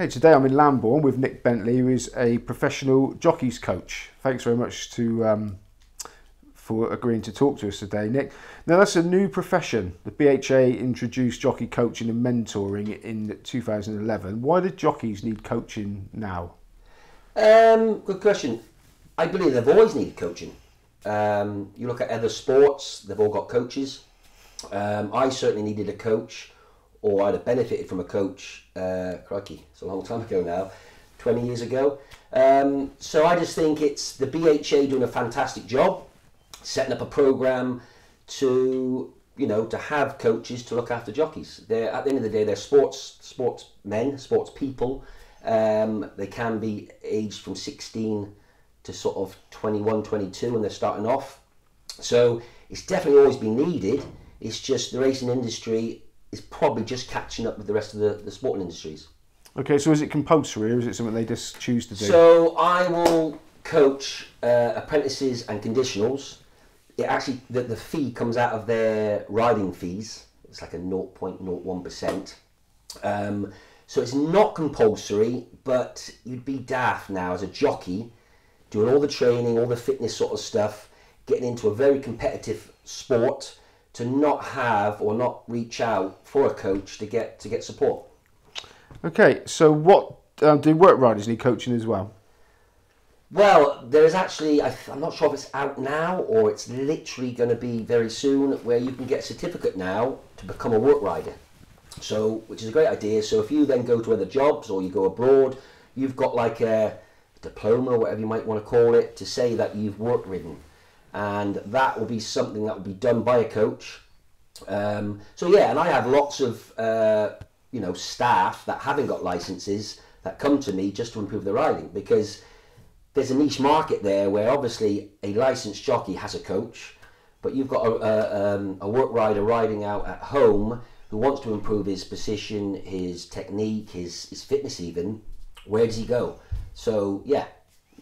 Hey, today I'm in Lambourn with Nick Bentley, who is a professional jockeys coach. Thanks very much to um, for agreeing to talk to us today, Nick. Now that's a new profession. The BHA introduced jockey coaching and mentoring in 2011. Why do jockeys need coaching now? Um, good question. I believe they've always needed coaching. Um, you look at other sports; they've all got coaches. Um, I certainly needed a coach, or I'd have benefited from a coach. Uh, crikey, it's a long time ago now, twenty years ago. Um, so I just think it's the BHA doing a fantastic job, setting up a program to you know to have coaches to look after jockeys. They're at the end of the day they're sports sports men, sports people. Um, they can be aged from 16 to sort of 21, 22 when they're starting off. So it's definitely always been needed. It's just the racing industry is probably just catching up with the rest of the, the sporting industries. Okay, so is it compulsory or is it something they just choose to do? So I will coach uh, apprentices and conditionals. It actually the, the fee comes out of their riding fees. It's like a 0.01%. Um, so it's not compulsory, but you'd be daft now as a jockey, doing all the training, all the fitness sort of stuff, getting into a very competitive sport to not have or not reach out for a coach to get to get support. Okay, so what um, do work riders need coaching as well? Well, there is actually, I, I'm not sure if it's out now or it's literally going to be very soon, where you can get a certificate now to become a work rider. So, which is a great idea. So, if you then go to other jobs or you go abroad, you've got like a diploma whatever you might want to call it to say that you've work ridden. And that will be something that will be done by a coach. Um, so, yeah, and I have lots of, uh, you know, staff that haven't got licenses that come to me just to improve their riding because there's a niche market there where obviously a licensed jockey has a coach, but you've got a, a, um, a work rider riding out at home who wants to improve his position, his technique, his, his fitness even. Where does he go? So yeah,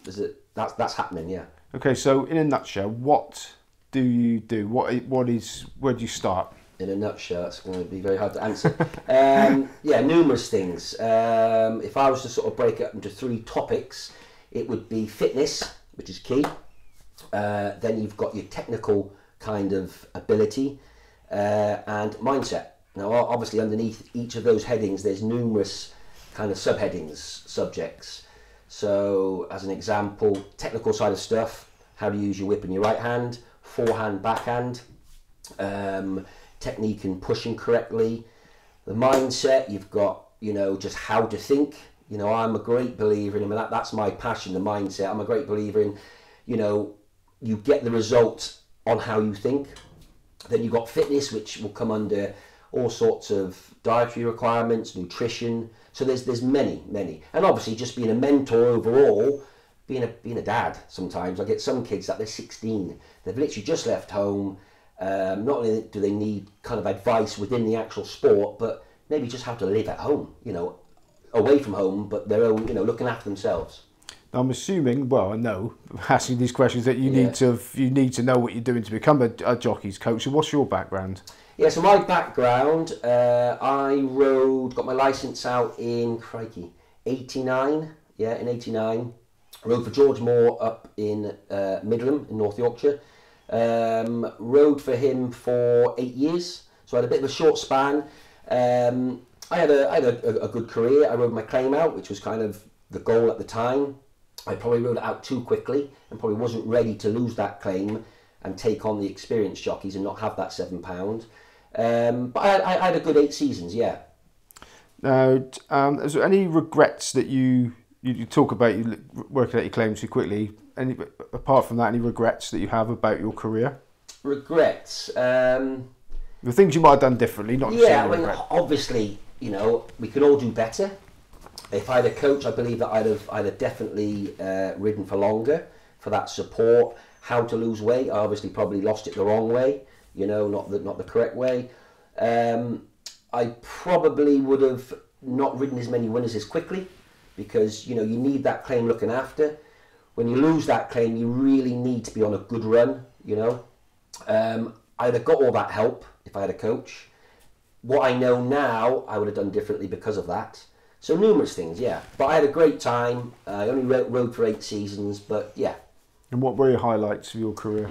there's a, that's that's happening. Yeah. Okay, so in a nutshell, what do you do? What what is where do you start? in a nutshell, it's going to be very hard to answer. um, yeah, numerous things. Um, if I was to sort of break it up into three topics, it would be fitness, which is key. Uh, then you've got your technical kind of ability uh, and mindset. Now, obviously, underneath each of those headings, there's numerous kind of subheadings, subjects. So, as an example, technical side of stuff, how to use your whip in your right hand, forehand, backhand, um, technique and pushing correctly. The mindset, you've got, you know, just how to think. You know, I'm a great believer in, I mean, that, that's my passion, the mindset. I'm a great believer in, you know, you get the result on how you think. Then you've got fitness, which will come under all sorts of dietary requirements, nutrition. So there's there's many, many. And obviously just being a mentor overall, being a being a dad sometimes. I get some kids that they're 16. They've literally just left home. Um, not only do they need kind of advice within the actual sport, but maybe just how to live at home, you know, away from home, but they're own, you know, looking after themselves. I'm assuming, well, I know, asking these questions that you Yeah. need to you need to know what you're doing to become a, a jockey's coach. So, what's your background? Yeah, so my background, uh, I rode, got my license out in, crikey, 89, yeah, in 89. Rode for George Moore up in uh, Middleham in North Yorkshire. Um, rode for him for eight years, so I had a bit of a short span. Um, I had, a, I had a, a, a good career. I rode my claim out, which was kind of the goal at the time. I probably rode it out too quickly and probably wasn't ready to lose that claim and take on the experienced jockeys and not have that seven pound. Um, but I, I, had a good eight seasons, yeah. Now, um, is there any regrets that you you, you talk about you working out your claim too quickly? Any apart from that, any regrets that you have about your career? Regrets. Um, The things you might have done differently, not yeah, I mean, obviously, you know, we can all do better. If I had a coach, I believe that I'd have, have definitely uh, ridden for longer for that support. How to lose weight, I obviously probably lost it the wrong way, you know, not the, not the correct way. Um, I probably would have not ridden as many winners as quickly because, you know, you need that claim looking after. When you lose that claim, you really need to be on a good run, you know. Um, I'd have got all that help if I had a coach. What I know now, I would have done differently because of that. So numerous things, yeah. But I had a great time. Uh, I only rode, rode for eight seasons, but yeah. And what were your highlights of your career?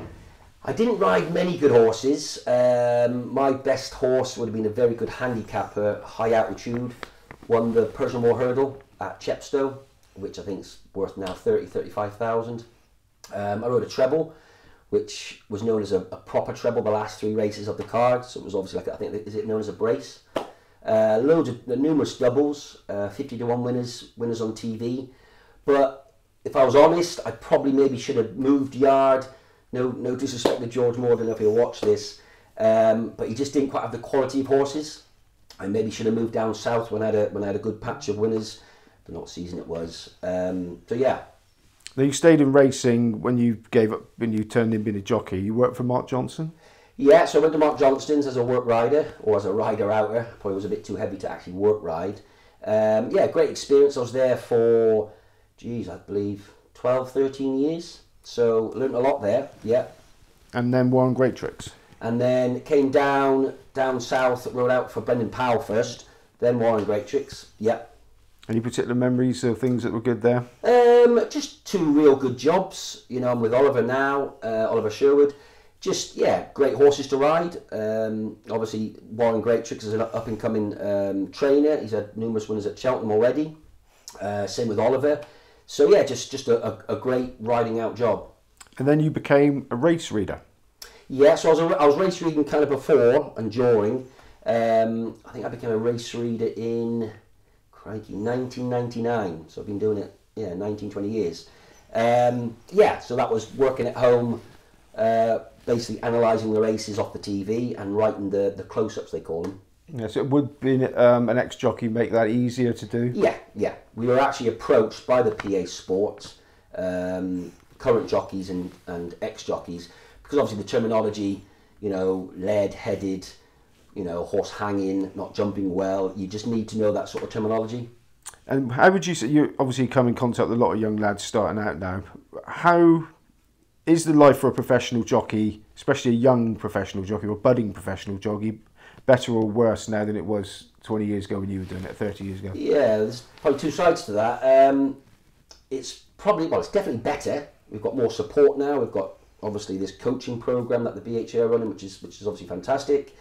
I didn't ride many good horses. Um, my best horse would have been a very good handicapper, high altitude. Won the Persian War Hurdle at Chepstow, which I think is worth now 30, 35,000. Um, I rode a treble, which was known as a, a, proper treble the last three races of the card. So it was obviously like, I think, is it known as a brace? Uh, loads of numerous doubles, uh, 50 to 1 winners, winners on TV. But if I was honest, I probably maybe should have moved yard. No, no disrespect to George Morden if he'll watch this, um, but he just didn't quite have the quality of horses. I maybe should have moved down south when I had a when I had a good patch of winners. But not season it was. Um, so yeah, now you stayed in racing when you gave up when you turned in being a jockey. You worked for Mark Johnston. Yeah, so I went to Mark Johnston's as a work rider or as a rider outer. Probably was a bit too heavy to actually work ride. Um, yeah, great experience. I was there for, geez, I believe 12, 13 years. So learned a lot there. Yeah. And then Warren Greatrex. And then came down down south, rode out for Brendan Powell first, then Warren Greatrex, Yeah. Any particular memories of things that were good there? Um, just two real good jobs. You know, I'm with Oliver now, uh, Oliver Sherwood. Just yeah, great horses to ride. Um, obviously, Warren Greatrex is an up and coming um, trainer. He's had numerous winners at Cheltenham already. Uh, same with Oliver. So yeah, just just a, a, a, great riding out job. And then you became a race reader. Yeah, so I was a, I was race reading kind of before and during. Um, I think I became a race reader in crikey, 1999. So I've been doing it, yeah, 19, 20 years. Um, yeah, so that was working at home, uh, basically analysing the races off the TV and writing the, the close-ups, they call them. Yes, it would be um, an ex-jockey make that easier to do? Yeah, yeah. We were actually approached by the PA Sports, um, current jockeys and, and ex-jockeys, because obviously the terminology, you know, lead-headed, you know, horse hanging, not jumping well. You just need to know that sort of terminology. And how would you say you obviously come in contact with a lot of young lads starting out now? How is the life for a professional jockey, especially a young professional jockey or budding professional jockey, better or worse now than it was 20 years ago when you were doing it, 30 years ago? Yeah, there's probably two sides to that. Um, it's probably, well, it's definitely better. We've got more support now. We've got obviously this coaching program that the BHA are running, which is which is obviously fantastic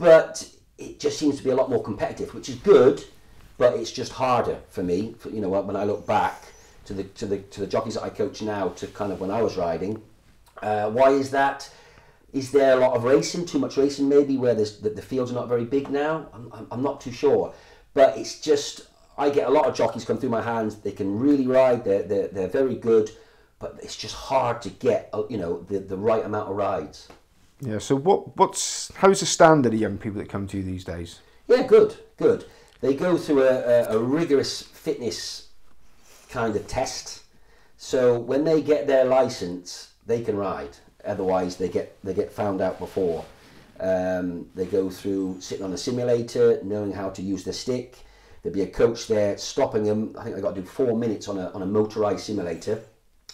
but it just seems to be a lot more competitive, which is good, but it's just harder for me. For, you know, when I look back to the to the to the jockeys that I coach now to kind of when I was riding. Uh, why is that? Is there a lot of racing? Too much racing, maybe, where there's the, the fields are not very big now. I'm, I'm, I'm not too sure, but it's just I get a lot of jockeys come through my hands. They can really ride. They're they're, they're very good, but it's just hard to get uh, you know the the right amount of rides. Yeah. So what what's how's the standard of young people that come to you these days? Yeah, good, good. They go through a, a, a rigorous fitness kind of test. So when they get their license, they can ride. Otherwise, they get they get found out before. Um, they go through sitting on a simulator, knowing how to use the stick. There'll be a coach there stopping them. I think they've got to do four minutes on a on a motorized simulator.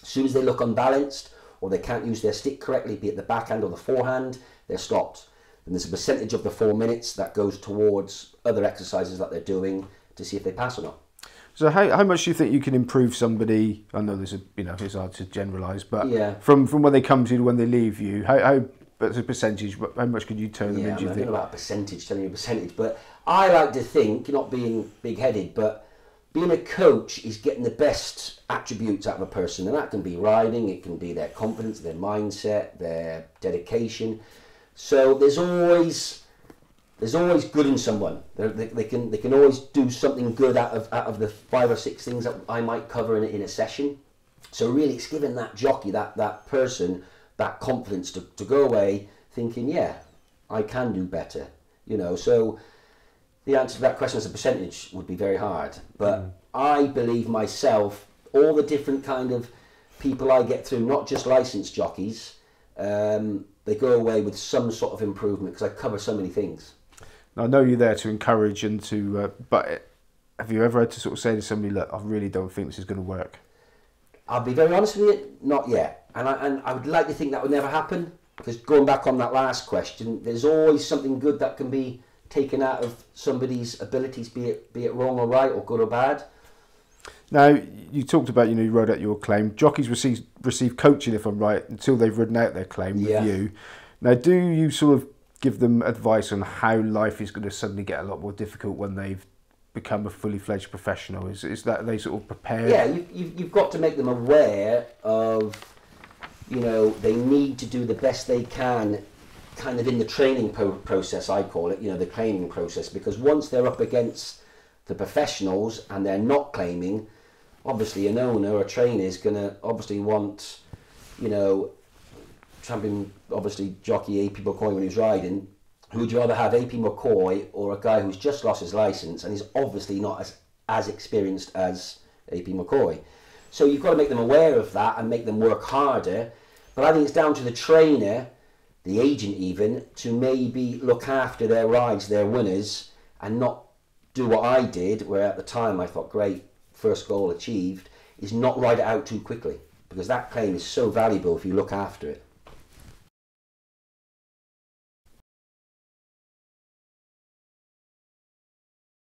As soon as they look unbalanced, or they can't use their stick correctly, be it the backhand or the forehand, they're stopped. And there's a percentage of the four minutes that goes towards other exercises that they're doing to see if they pass or not. So how, how much do you think you can improve somebody? I know there's a you know it's hard to generalise, but yeah. from from when they come to you to when they leave you, how, how as a percentage, how much could you turn them yeah, into? I, don't know about a percentage, telling you a percentage, but I like to think, not being big headed, but being a coach is getting the best attributes out of a person, and that can be riding, it can be their confidence, their mindset, their dedication. So there's always there's always good in someone. They, they, can they can always do something good out of out of the five or six things that I might cover in a, in a session. So really, it's giving that jockey, that that person, that confidence to, to go away thinking, yeah, I can do better. You know, so the answer to that question as a percentage would be very hard. But mm. I believe myself, all the different kind of people I get through, not just licensed jockeys, um, they go away with some sort of improvement because I cover so many things. I know you're there to encourage and to, uh, but have you ever had to sort of say to somebody, "Look, I really don't think this is going to work"? I'll be very honest with you, not yet. And I, and I would like to think that would never happen because going back on that last question, there's always something good that can be taken out of somebody's abilities, be it be it wrong or right, or good or bad. Now you talked about you know you wrote out your claim. Jockeys receive receive coaching if I'm right until they've ridden out their claim Yeah. with you. Now do you sort of give them advice on how life is going to suddenly get a lot more difficult when they've become a fully fledged professional? Is is that they sort of prepare? Yeah, you, you've, you've got to make them aware of, you know, they need to do the best they can, kind of in the training pro- process, I call it, you know, the claiming process, because once they're up against the professionals and they're not claiming, obviously an owner or a trainer is going to obviously want, you know, champion, obviously jockey AP McCoy when he's riding, who would you rather have, AP McCoy or a guy who's just lost his license and is obviously not as, as experienced as AP McCoy? So you've got to make them aware of that and make them work harder. But I think it's down to the trainer, the agent even, to maybe look after their rides, their winners, and not do what I did, where at the time I thought, great, first goal achieved, is not ride it out too quickly. Because that claim is so valuable if you look after it.